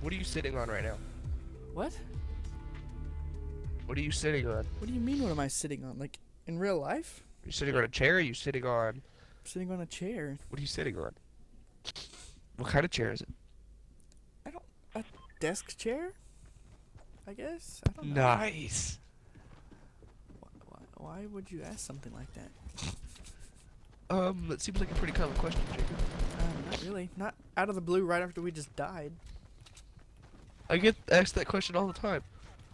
What are you sitting on right now? What? What are you sitting on? What do you mean? What am I sitting on? Like in real life? You're you sitting on a chair? Or are you sitting on? I'm sitting on a chair. What are you sitting on? What kind of chair is it? I don't. A desk chair? I guess. I don't know. Nice. Why, why would you ask something like that? Um, that seems like a pretty common question, Jacob. Um, not really. Not out of the blue right after we just died. I get asked that question all the time.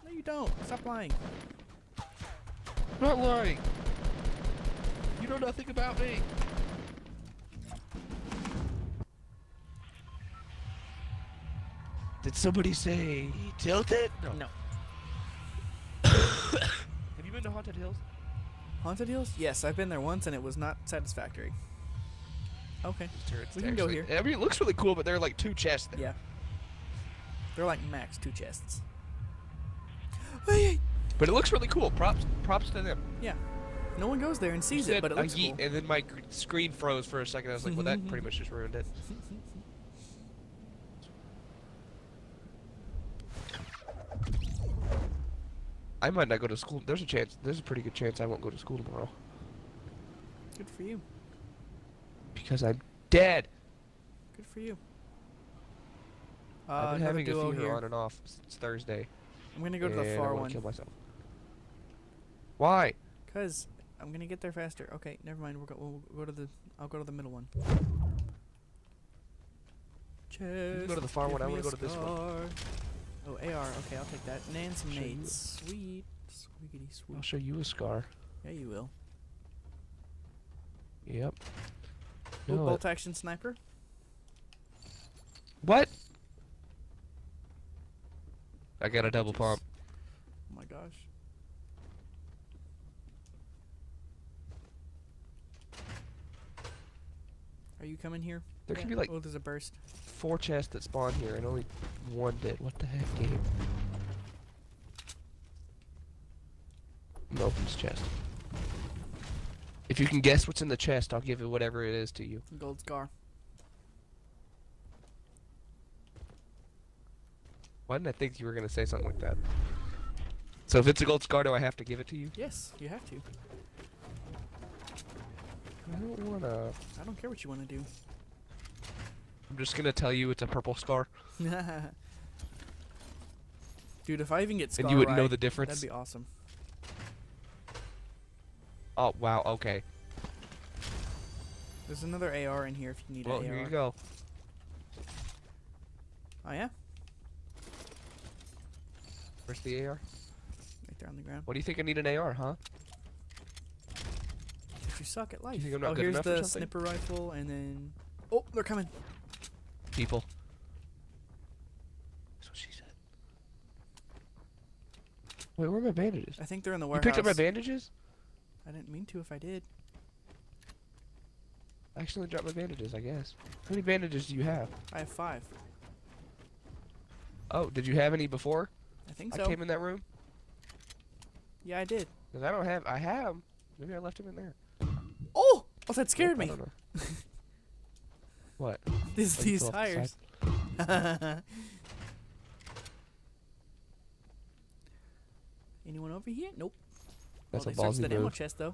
No, you don't. Stop lying. I'm not lying. You know nothing about me. Did somebody say tilted? No. Have you been to Haunted Hills? Haunted Hills? Yes, I've been there once and it was not satisfactory. Okay. We there, can go here. I mean, it looks really cool, but there are like two chests there. Yeah. They're like max two chests. But it looks really cool. Props, props to them. Yeah. No one goes there and sees it, but it looks cool. And then my screen froze for a second. I was like, well, that pretty much just ruined it. I might not go to school. There's a chance. There's a pretty good chance I won't go to school tomorrow Good for you. because I'm dead. Good for you. Uh, I've been another having a fever here. on and off since Thursday. I'm gonna go to the and I far wanna one. Kill myself. Why? Cause I'm gonna get there faster. Okay, never mind. We'll go, we'll go to the. I'll go to the middle one. Chest, go to the far one, I wanna go to this one. Oh, AR. Okay, I'll take that. And some Show you- nades. Sweet, sweetity I'll show you a scar. Yeah, you will. Yep. Ooh, No, bolt action sniper. What? I got a double pump. Oh my gosh. Are you coming here? There Yeah. could be like Oh, there's a burst. four chests that spawn here and only one did. What the heck, game? I'm open this chest. If you can guess what's in the chest, I'll give it whatever it is to you. Gold scar. Why didn't I think you were gonna say something like that? So if it's a gold scar, do I have to give it to you? Yes, you have to. I don't wanna. I don't care what you want to do. I'm just gonna tell you it's a purple scar, Dude, if I even get scar and you wouldn't know the difference. that'd be awesome. Oh wow, okay. There's another AR in here if you need Well, an AR. here you go. Oh yeah, Where's the AR? right there on the ground. What do you think I need an AR, huh? If you suck at life. You think I'm not oh, good here's enough the sniper rifle, and then oh, they're coming. People. That's what she said. Wait, where are my bandages? I think they're in the warehouse. You picked up my bandages? I didn't mean to. If I did, I accidentally dropped my bandages, I guess. How many bandages do you have? I have five. Oh, did you have any before I think so. I came in that room? Yeah, I did. Because I don't have. I have. Maybe I left him in there. Oh, oh, that scared Nope, me. what? These Oh, these tires. Anyone over here? Nope. That's oh, a ballsy the ammo chest though.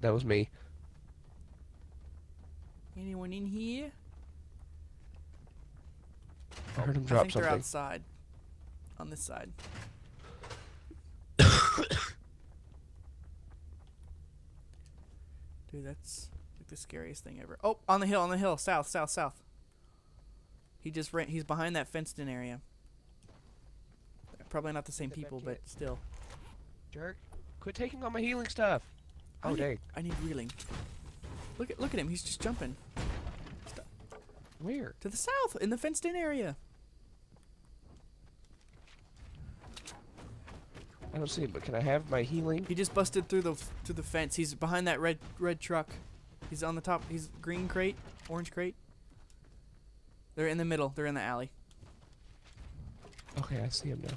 That was me. Anyone in here? I heard him oh, drop I think they're outside. On this side. Dude, that's like the scariest thing ever. Oh, on the hill, on the hill, south, south, south. He just ran. He's behind that fenced-in area. Probably not the same people, but still. Jerk. Quit taking all my healing stuff. I Oh need- dang. I need reeling. Look at look at him. He's just jumping Where? to the south in the fenced-in area. I don't see him, but can I have my healing? He just busted through the through the fence. He's behind that red red truck. He's on the top. He's green crate, orange crate. They're in the middle. They're in the alley. Okay, I see him now.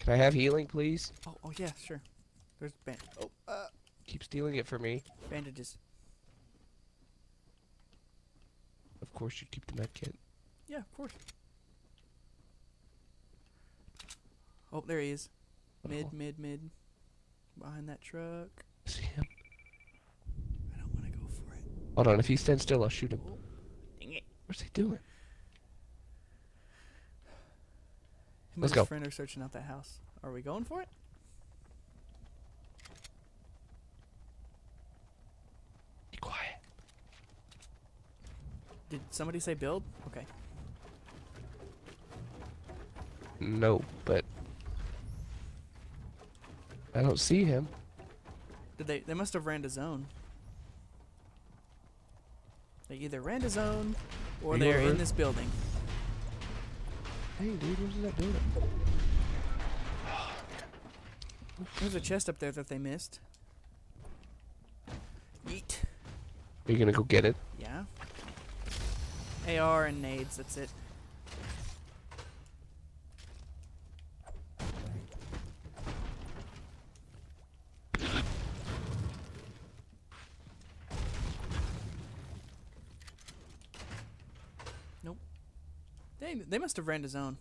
Can I have healing, please? Oh, oh yeah, sure. There's band. Oh, uh, Keep stealing it for me. bandages. Of course, you keep the med kit. Yeah, of course. Oh, there he is. Mid, Oh, mid, mid. Behind that truck. see him. I don't want to go for it. Hold on, if he stands still, I'll shoot him. Oh, dang it. What's he doing? Him Let's and go. friend are searching out that house. Are we going for it? Be quiet. Did somebody say build? Okay. No, but I don't see him. Did they? They must have ran to zone. They either ran to zone, or you they're in this building. Hey, dude, where's that doing? There's a chest up there that they missed. Yeet. Are you gonna go get it? Yeah. AR and nades. That's it. Nope. They must have ran to zone.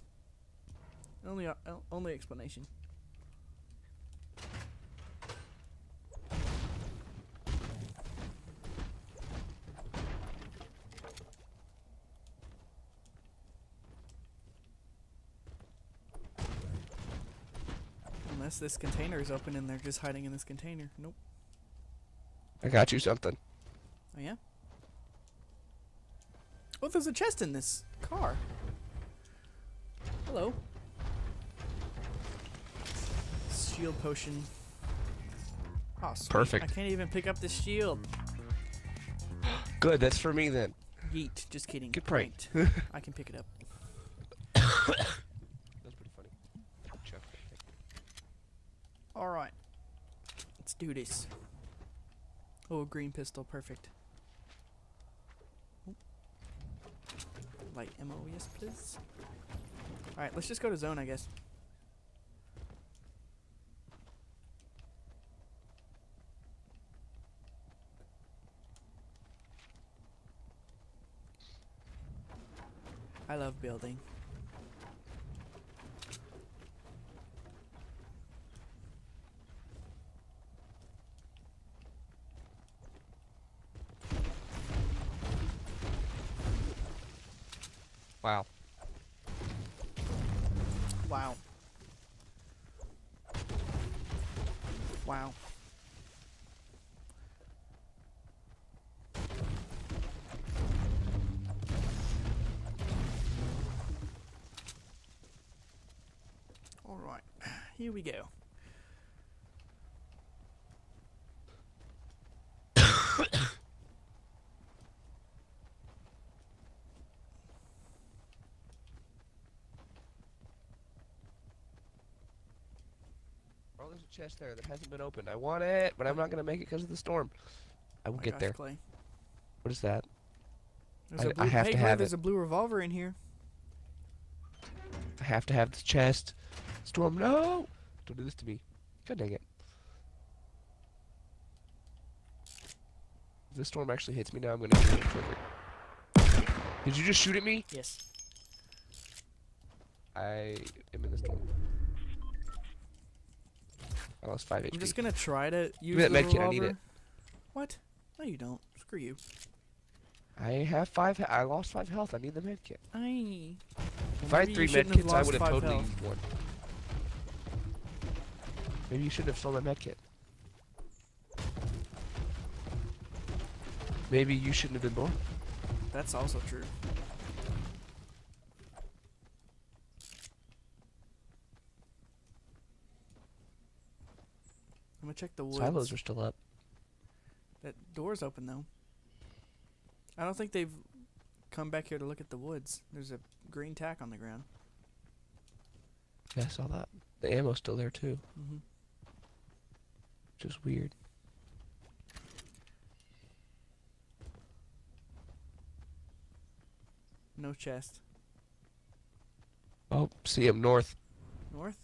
Only uh, only explanation. Unless this container is open and they're just hiding in this container. Nope. I got you something. Oh yeah. Oh, there's a chest in this car. Hello. Shield potion. Oh, sweet. Perfect. I can't even pick up this shield. Good, that's for me then. Yeet. Just kidding. Get pranked. Pranked. I can pick it up. That's pretty funny. All right. Let's do this. Oh, a green pistol. Perfect. Light ammo, yes, please. All right, let's just go to zone, I guess. I love building. Wow. Wow. Wow. All right. Here we go. There's a chest there that hasn't been opened. I want it, but I'm not gonna make it because of the storm. I will My get gosh, there. Clay. What is that? There's I- a I blue, have hey, to have there's it. a blue revolver in here. I have to have the chest. Storm, no! Don't do this to me. God dang it. If this storm actually hits me now, I'm gonna shoot it quicker. Did you just shoot at me? Yes. I am in the storm. Oh, I lost 5 HP. I'm just gonna try to use me that the medkit, I need it. What? No, you don't. Screw you. I have 5 he- I lost 5 health. I need the med kit. I. If I had 3 med kits, I would have totally Health. used one. Maybe you shouldn't have stolen the med kit. Maybe you shouldn't have been born. That's also true. Check the woods. Silos are still up. That door's open though. I don't think they've come back here to look at the woods. There's a green tack on the ground. Yeah, I saw that. The ammo's still there too, Mm-hmm. which is weird. No chest. Oh, see him north. North?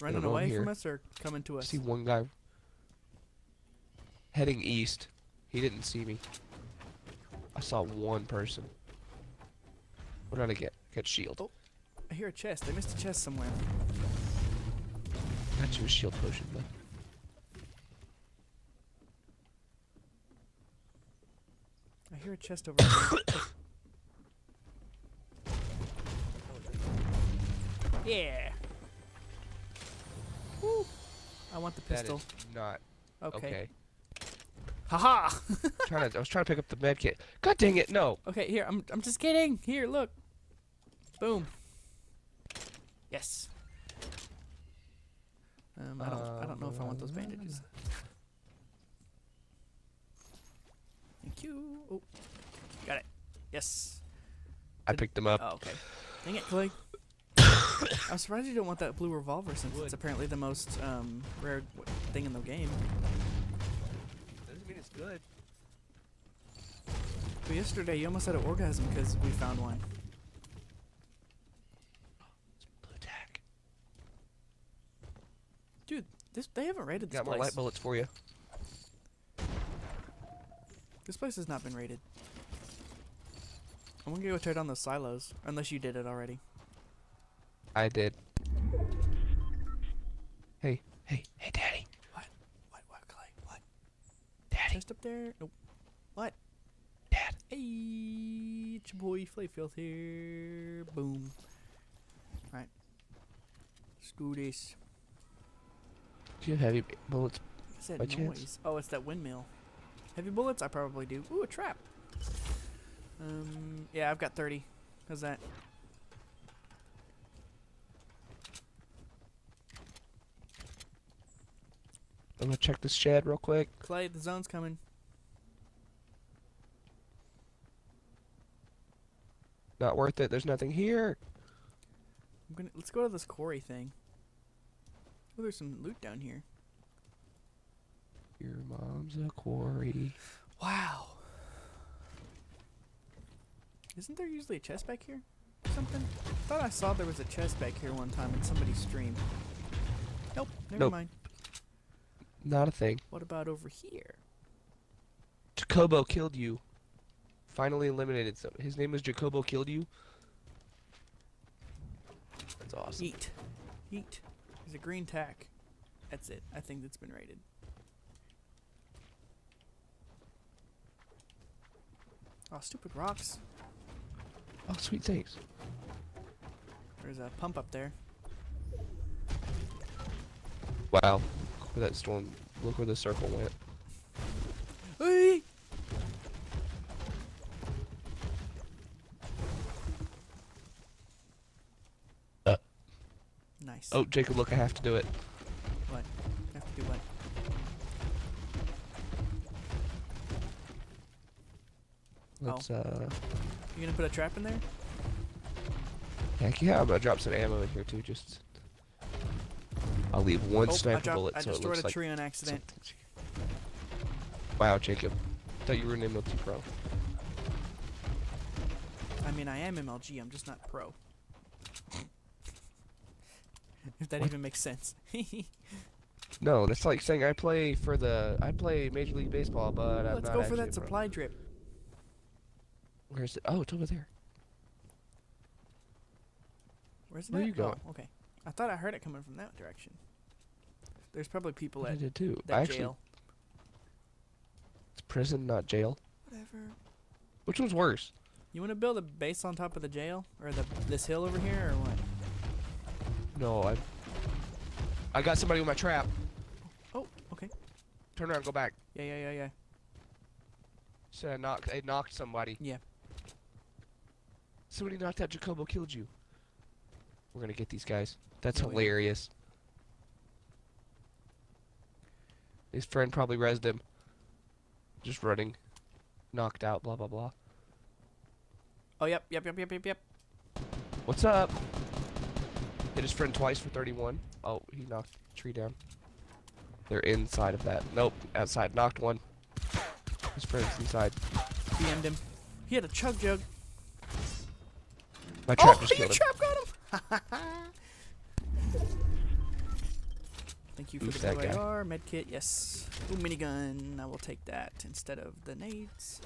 Running away from us or coming to I us? see one guy heading east. He didn't see me. I saw one person. What did I get? Get shield. Oh. I hear a chest. I missed a chest somewhere. Got you a shield potion, but I hear a chest over there. yeah. Woo. I want the pistol. is not Okay. okay. Haha. trying to, I was trying to pick up the med kit. God dang it! No. okay, here. I'm I'm just kidding. Here, look. Boom. Yes. Um, I don't I don't know if I want those bandages. Thank you. Oh, got it. Yes. I picked them up. Oh, okay. Dang it, Clay. I'm surprised you don't want that blue revolver since Would. it's apparently the most um, rare thing in the game. It's good. But yesterday you almost had an orgasm because we found one. Blue tack. Dude, this they haven't raided this Got more place. light bullets for you. This place has not been raided. I'm gonna go tear down those silos, unless you did it already. I did. Hey, hey, hey, Daddy, What? What? What? Clay? What? Daddy, Chest up there? Nope. What? Dad. Hey, it's your boy Flayfield here. Boom. Alright. Let's do this. Do you have heavy bullets? What's that noise? chance? Oh, it's that windmill. Heavy bullets? I probably do. Ooh, a trap. Um, yeah, I've got 30. How's that? I'm gonna check this shed real quick. Clay, the zone's coming. Not worth it. There's nothing here. I'm gonna let's go to this quarry thing. Oh, there's some loot down here. Your mom's a quarry. Wow. Isn't there usually a chest back here? Or something? I thought I saw there was a chest back here one time in somebody's stream. Nope, never Nope. mind. Not a thing. What about over here? Jacobo killed you. Finally eliminated some. His name was Jacobo killed you. That's awesome. Eat. Eat. There's a green tack. That's it. I think that's been raided. Oh, stupid rocks. Oh, sweet things. There's a pump up there. Wow. Look where that storm. Look where the circle went. Hey! Uh. Nice. Oh, Jacob, look, I have to do it. What? Have to do what? Let's, uh. You gonna put a trap in there? Heck yeah, I'm gonna drop some ammo in here too. Just. I'll leave one oh, I, sniper dropped, bullet I so it destroyed looks a like tree on accident. Wow, Jacob. Thought you were an MLG pro. I mean, I am MLG. I'm just not pro. if that What? even makes sense. No, that's like saying I play for the. I play Major League Baseball, but I'm Let's not go for that supply drip. Where is it? Oh, it's over there. Where's it Where at? you going? Oh, okay. I thought I heard it coming from that direction. There's probably people I at did too. that Actually, jail. it's prison, not jail. Whatever. Which one's worse? You want to build a base on top of the jail or the this hill over here or what? No, I. I got somebody with my trap. Oh, okay. Turn around, go back. Yeah, yeah, yeah, yeah. Said I knocked. I knocked somebody. Yeah. Somebody knocked out Jacobo. Killed you. We're gonna get these guys. That's No, we won't. hilarious. His friend probably rezzed him. Just running. Knocked out. Blah blah blah. Oh, yep, yep, yep, yep, yep, yep. What's up? Hit his friend twice for 31. Oh, he knocked a tree down. They're inside of that. Nope, outside. Knocked one. His friend's inside. DM'd him. He had a chug jug. My oh, trap oh, just killed him. trap got him! Thank you for Who's the that guy? PYR medkit. Yes. Ooh, minigun. I will take that instead of the nades.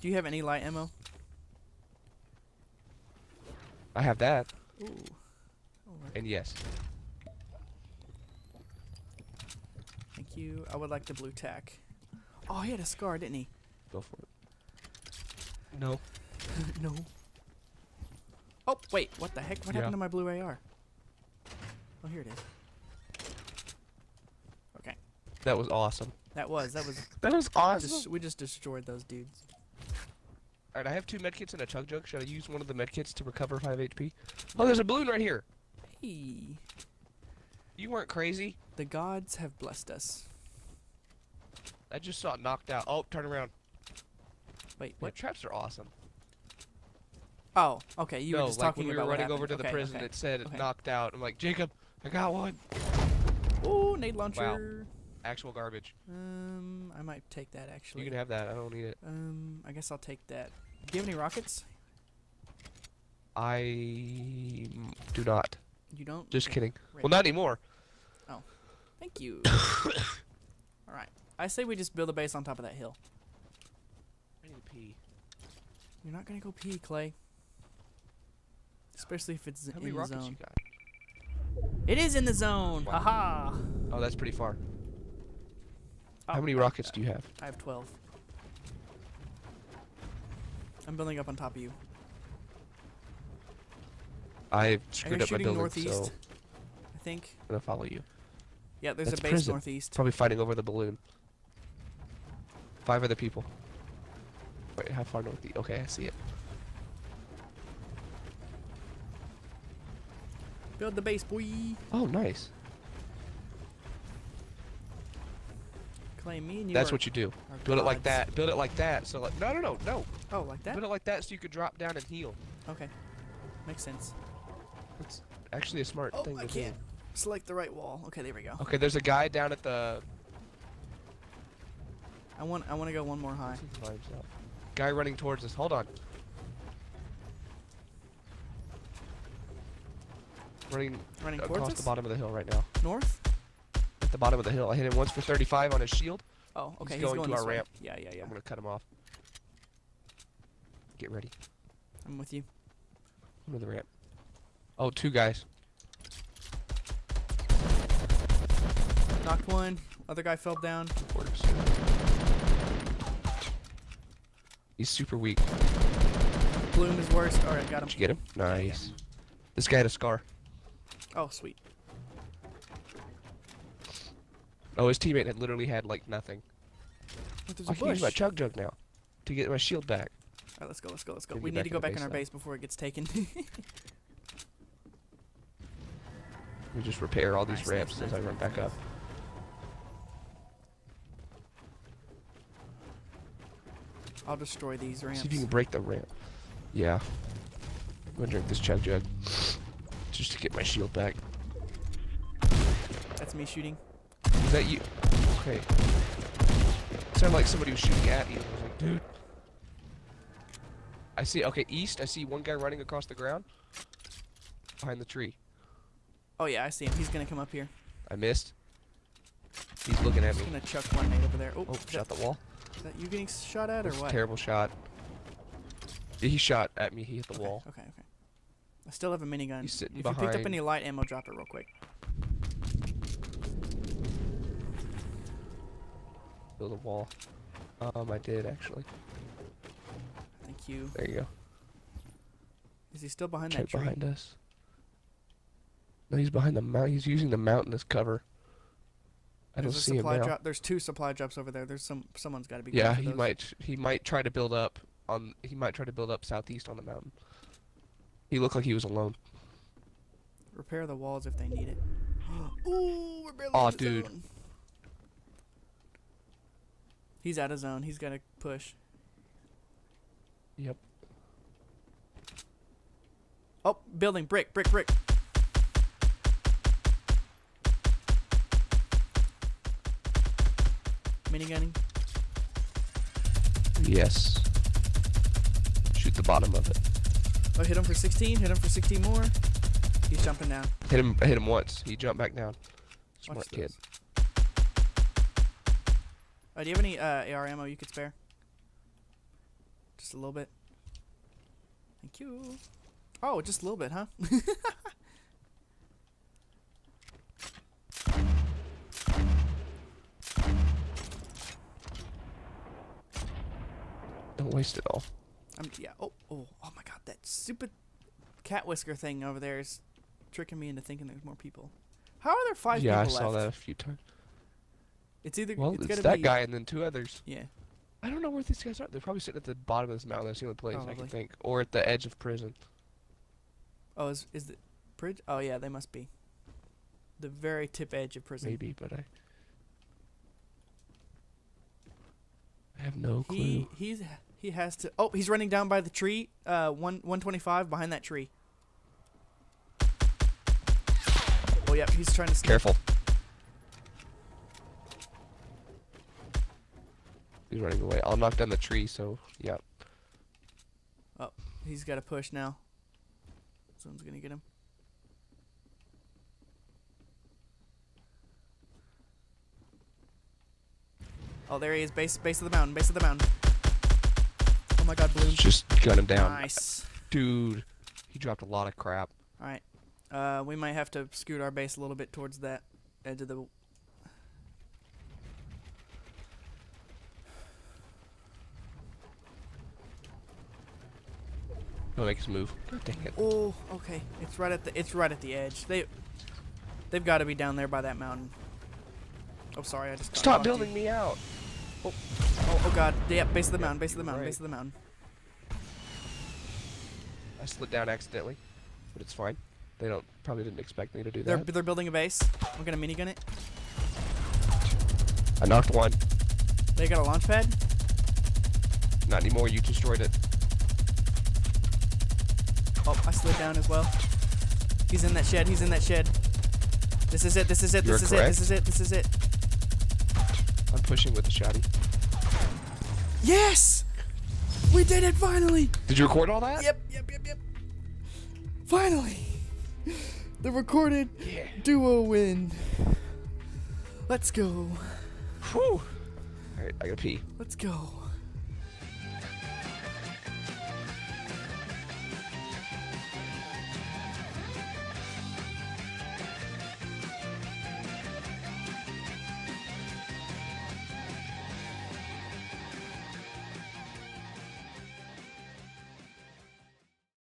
Do you have any light ammo? I have that, Ooh. Oh, right. and yes. Thank you. I would like the blue tack. Oh, he had a scar, didn't he? Go for it. No. no. Oh, wait. What the heck? What Yeah. happened to my blue AR? Oh, here it is. Okay. That was awesome. That was. That was. That was awesome. Just, we just destroyed those dudes. Alright, I have two medkits and a chug jug. Should I use one of the medkits to recover 5 HP? Oh, there's a balloon right here. Hey. You weren't crazy. The gods have blessed us. I just saw it knocked out. Oh, turn around. Wait, What what? traps are awesome. Oh, okay. You no, were just like talking when we were about what running over to happened. the Okay, prison, okay. it said okay. it knocked out. I'm like, Jacob, I got one. Ooh, nade launcher. Actual garbage. Um, I might take that actually. You can have that. I don't need it. Um, I guess I'll take that. Do you have any rockets? I do not. You don't? Just Okay, kidding. great. Well, not anymore. Oh. Thank you. Alright. I say we just build a base on top of that hill. I need to pee. You're not gonna go pee, Clay. Especially if it's How in many the rockets zone. you got? It is in the zone! Wow. Haha! Oh, that's pretty far. Oh, How many rockets do you have? I have 12. I'm building up on top of you. I And screwed up my building, northeast, so I think. I'm gonna follow you. Yeah, there's That's a base prison. northeast. Probably fighting over the balloon. Five other people. Wait, how far north? Okay, I see it. Build the base, boy! Oh, nice. Clay, me and you That's are- what you do. are Build it like that. Build it like that. So like, no, no, no, no. Oh, like that? Build it like that so you could drop down and heal. Okay. Makes sense. It's actually a smart Oh, thing I to can't. Select the right wall. Okay, there we go. Okay, there's a guy down at the. I want I want to go one more high. Guy running towards us. Hold on. Running Running across towards the us? bottom of the hill right now. North? At the bottom of the hill. I hit him once for 35 on his shield. Oh, okay. He's He's, going going to our way. ramp. Yeah, yeah, yeah. I'm gonna cut him off. Get ready. I'm with you. Go to the ramp. Oh, two guys. Knocked one. Other guy fell down. He's super weak. Bloom is worse. All right, got him. Did you get him? Nice. This guy had a scar. Oh, sweet. Oh, his teammate had literally had like nothing. But I a oh, can use my chug jug now to get my shield back. All right, let's go. Let's go. Let's go. We need to go back in base our now. base before it gets taken. We just repair all these Nice, ramps nice, as I run nice, back up. I'll destroy these ramps. See if you can break the ramp. Yeah. I'm gonna drink this chug jug just to get my shield back. That's me shooting. Is that you? Okay. Sounded like somebody was shooting at you. I was like, dude. I see. Okay, east. I see one guy running across the ground behind the tree. Oh yeah, I see him. He's gonna come up here. I missed. He's looking at me. He's me. gonna chuck one nade over there. Oh, Oh, shot that, the wall. is that you getting shot at or what? terrible shot. He shot at me. He hit the okay, wall. Okay, okay. I still have a minigun. He's sitting if you picked up any light ammo, drop it real quick. Build a wall. Um, I did actually. Thank you. There you go. Is he still behind Check that tree? behind us. No, he's behind the mount. He's using the mountain as cover. I don't There's a see him supply now. drop. There's two supply drops over there. There's some. Someone's got to be. Yeah, he might. He might try to build up on. He might try to build up southeast on the mountain. He looked like he was alone. repair the walls if they need it. Ooh, we're barely the dude. zone. He's out of zone. He's got to push. Yep. Oh, building brick, brick, brick. Minigunning. Yes. Shoot the bottom of it. Oh, hit him for 16. Hit him for 16 more. He's jumping down. Hit him. Hit him once. He jumped back down. Smart Watch kid. this. Oh, do you have any uh, AR ammo you could spare? Just a little bit. Thank you. Oh, just a little bit, huh? Don't waste it all. I'm, yeah. Oh, oh, oh my God! That stupid cat whisker thing over there is tricking me into thinking there's more people. How are there five yeah, I people saw that a few times. It's either Well, it's, it's, that be, guy and then two others. Yeah. I don't know where these guys are. They're probably sitting at the bottom of this mountain. That's the only place I can think. Or at the edge of prison. Oh, is is the bridge? Oh yeah, they must be. The very tip edge of prison. Maybe, but I. I have no clue. He he's he has to. Oh, he's running down by the tree. Uh, one one twenty five behind that tree. Oh yeah, he's trying to. Sneak. Careful. He's running away. I'll knock down the tree, so yeah. Oh, he's got to push now. Someone's gonna get him. Oh, there he is. Base base of the mountain. Base of the mountain. Oh my God, Bloom. Just gun him down. Nice. Dude, he dropped a lot of crap. All right. Uh, we might have to scoot our base a little bit towards that edge of the. He'll make his move. God dang it. Oh, okay. It's right at the. It's right at the edge. They. They've got to be down there by that mountain. Oh, sorry. I just. got Stop building me out. Oh, oh oh God. Yeah, base of the Yep, mountain. Base of the mountain. right. Base of the mountain. I slid down accidentally, but it's fine. They don't probably didn't expect me to do They're that. they're building a base. We're gonna minigun it. I knocked one. They got a launch pad. Not anymore. You destroyed it. Oh, I slid down as well. He's in that shed. He's in that shed. This is it. This is it. You're This is it. This is it. This is it. I'm pushing with the shotty. Yes! We did it finally. Did you record all that? Yep. Yep. Yep. Yep. Finally, the recorded Yeah. duo win. Let's go. Whew. All right, I gotta pee. Let's go.